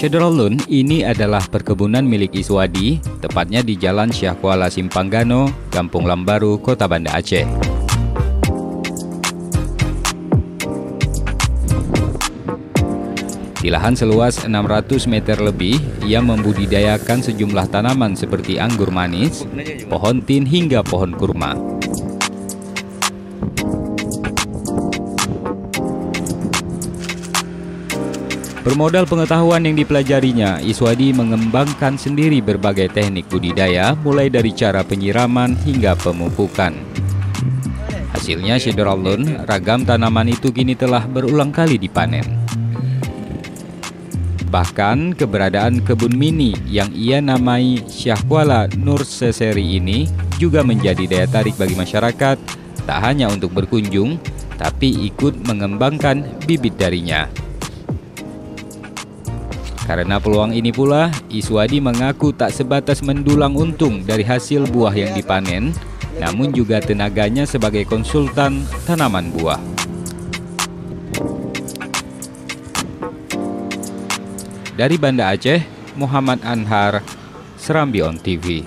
Syederalun ini adalah perkebunan milik Iswadi, tepatnya di Jalan Syah Kuala Simpanggano, Kampung Lambaru, Kota Banda Aceh. Di lahan seluas 600 meter lebih, ia membudidayakan sejumlah tanaman seperti anggur manis, pohon tin hingga pohon kurma. Bermodal pengetahuan yang dipelajarinya, Iswadi mengembangkan sendiri berbagai teknik budidaya mulai dari cara penyiraman hingga pemupukan. Hasilnya Syederalun, ragam tanaman itu kini telah berulang kali dipanen. Bahkan keberadaan kebun mini yang ia namai Syahkuala Nur Seseri ini juga menjadi daya tarik bagi masyarakat tak hanya untuk berkunjung, tapi ikut mengembangkan bibit darinya. Karena peluang ini pula, Iswadi mengaku tak sebatas mendulang untung dari hasil buah yang dipanen, namun juga tenaganya sebagai konsultan tanaman buah. Dari Banda Aceh, Muhammad Anhar, Serambi On TV.